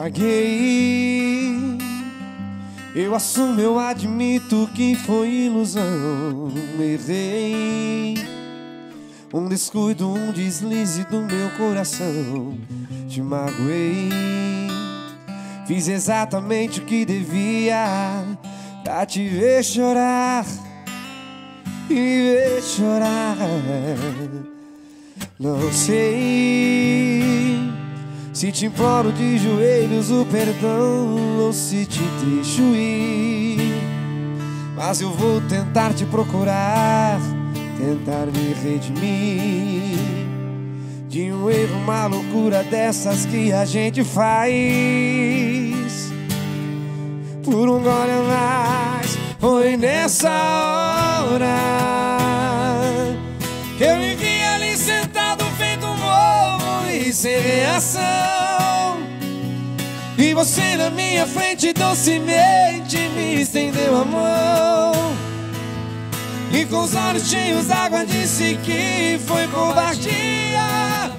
paguei. Eu assumo, eu admito que foi ilusão. Errei. Um descuido, um deslize do meu coração. Te magoei. Fiz exatamente o que devia pra te ver chorar e ver chorar. Não sei se te imploro de joelhos o perdão ou se te deixo ir. Mas eu vou tentar te procurar, tentar me redimir de um erro, uma loucura dessas que a gente faz. Por um gole a mais, foi nessa hora sem reação. E você na minha frente docemente me estendeu a mão. E com os olhos cheios d'água disse que foi covardia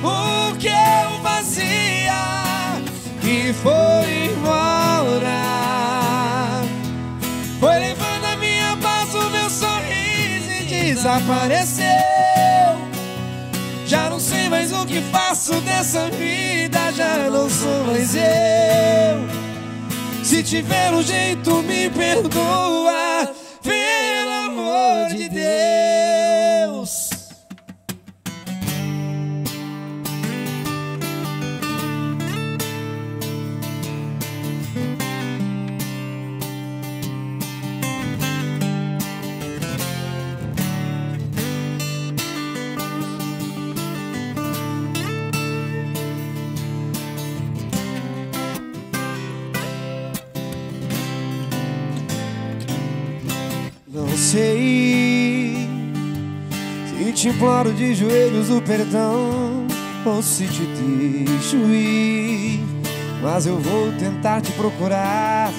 O que eu fazia E foi embora Foi levando a minha paz o meu sorriso e desapareceu que faço dessa vida Já não sou mais eu. Se tiver um jeito me perdoa Sei se te imploro de joelhos o perdão ou se te deixo ir. Mas eu vou tentar te procurar,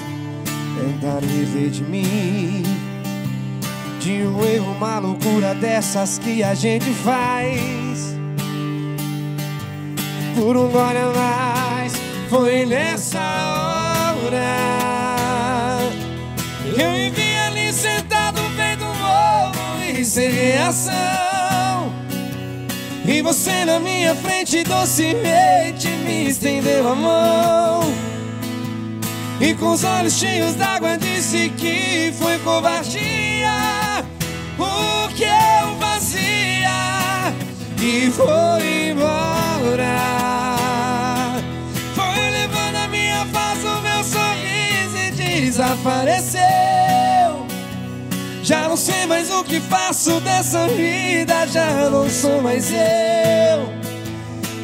tentar me redimir de um erro, uma loucura dessas que a gente faz. Por um gole a mais, foi nessa hora sem reação. E você na minha frente docemente me estendeu a mão. E com os olhos cheios d'água disse que foi covardia o que eu fazia e foi embora. Foi levando a minha paz, o meu sorriso e desapareceu. Já não sei mais o que faço dessa vida, já não sou mais eu.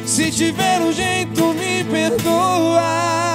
Se tiver um jeito, me perdoa.